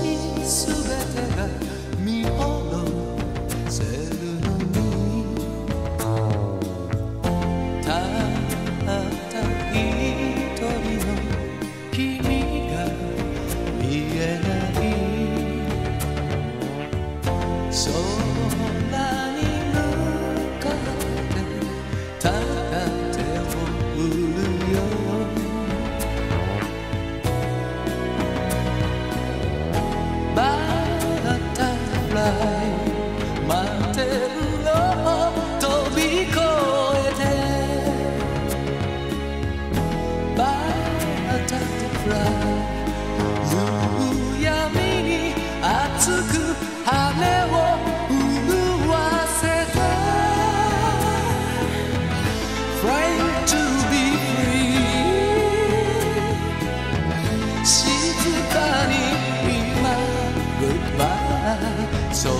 feitiço. 空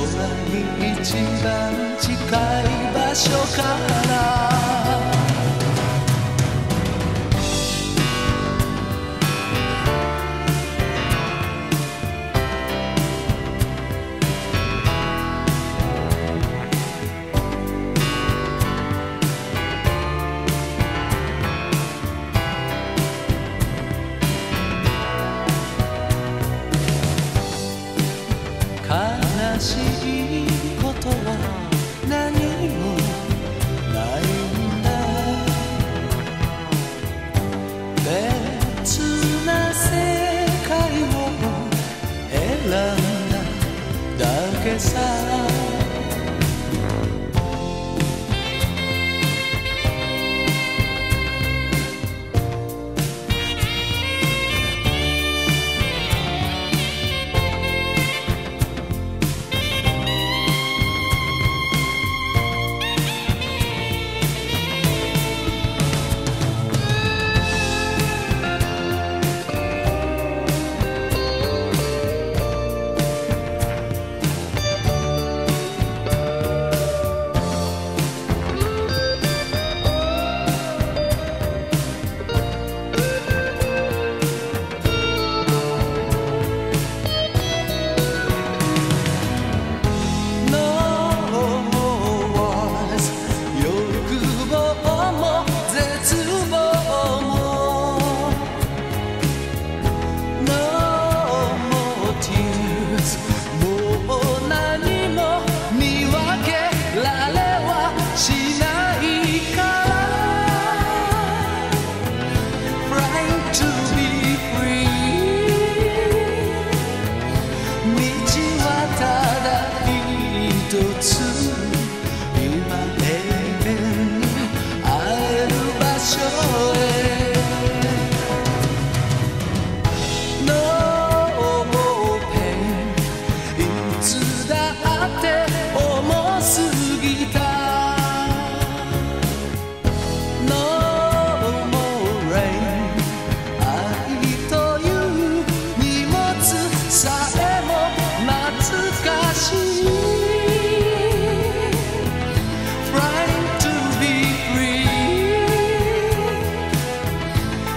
に一番近い場所から darkest hour.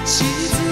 西风